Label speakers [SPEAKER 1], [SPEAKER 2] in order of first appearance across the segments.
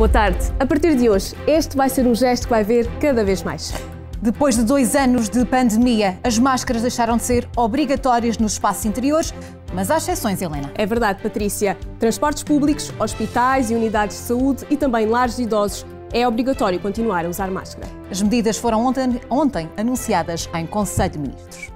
[SPEAKER 1] Boa tarde. A partir de hoje, este vai ser um gesto que vai ver cada vez mais.
[SPEAKER 2] Depois de dois anos de pandemia, as máscaras deixaram de ser obrigatórias nos espaços interiores, mas há exceções, Helena.
[SPEAKER 1] É verdade, Patrícia. Transportes públicos, hospitais e unidades de saúde e também lares de idosos é obrigatório continuar a usar máscara.
[SPEAKER 2] As medidas foram ontem, ontem anunciadas em Conselho de Ministros.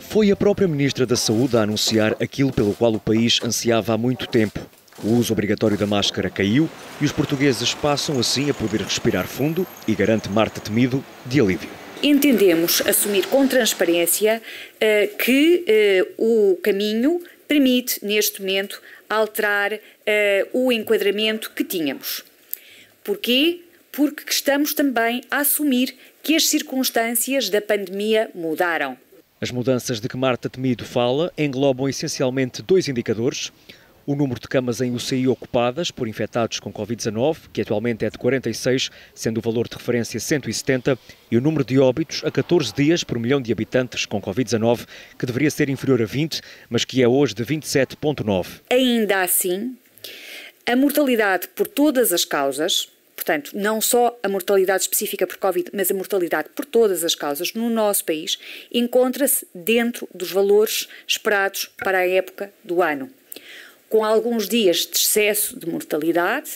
[SPEAKER 3] Foi a própria Ministra da Saúde a anunciar aquilo pelo qual o país ansiava há muito tempo. O uso obrigatório da máscara caiu e os portugueses passam assim a poder respirar fundo e garante Marta Temido de alívio.
[SPEAKER 4] Entendemos assumir com transparência uh, que uh, o caminho permite, neste momento, alterar uh, o enquadramento que tínhamos. Porquê? Porque estamos também a assumir que as circunstâncias da pandemia mudaram.
[SPEAKER 3] As mudanças de que Marta Temido fala englobam essencialmente dois indicadores o número de camas em UCI ocupadas por infectados com Covid-19, que atualmente é de 46, sendo o valor de referência 170, e o número de óbitos a 14 dias por milhão de habitantes com Covid-19, que deveria ser inferior a 20, mas que é hoje de 27,9.
[SPEAKER 4] Ainda assim, a mortalidade por todas as causas, portanto, não só a mortalidade específica por Covid, mas a mortalidade por todas as causas no nosso país, encontra-se dentro dos valores esperados para a época do ano com alguns dias de excesso de mortalidade,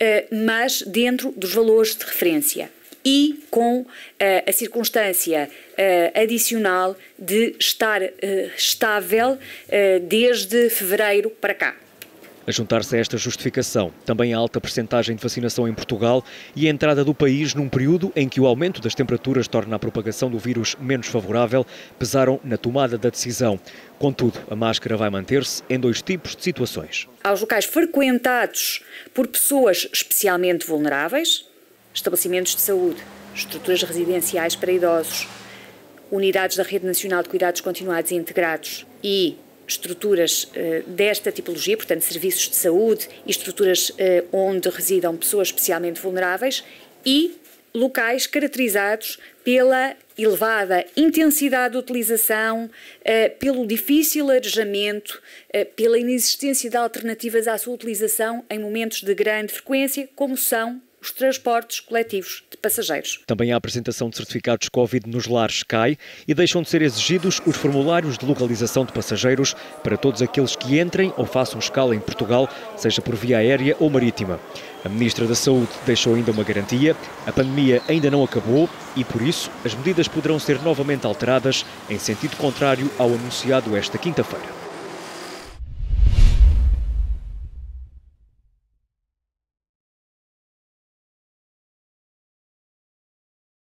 [SPEAKER 4] eh, mas dentro dos valores de referência e com eh, a circunstância eh, adicional de estar estável desde fevereiro para cá.
[SPEAKER 3] A juntar-se a esta justificação, também a alta percentagem de vacinação em Portugal e a entrada do país num período em que o aumento das temperaturas torna a propagação do vírus menos favorável, pesaram na tomada da decisão. Contudo, a máscara vai manter-se em dois tipos de situações.
[SPEAKER 4] Aos locais frequentados por pessoas especialmente vulneráveis, estabelecimentos de saúde, estruturas residenciais para idosos, unidades da Rede Nacional de Cuidados Continuados e Integrados e estruturas uh, desta tipologia, portanto, serviços de saúde e estruturas uh, onde residam pessoas especialmente vulneráveis e locais caracterizados pela elevada intensidade de utilização, uh, pelo difícil arejamento, pela inexistência de alternativas à sua utilização em momentos de grande frequência, como são os transportes coletivos de passageiros.
[SPEAKER 3] Também a apresentação de certificados Covid nos lares cai e deixam de ser exigidos os formulários de localização de passageiros para todos aqueles que entrem ou façam escala em Portugal, seja por via aérea ou marítima. A Ministra da Saúde deixou ainda uma garantia: a pandemia ainda não acabou e, por isso, as medidas poderão ser novamente alteradas em sentido contrário ao anunciado esta quinta-feira.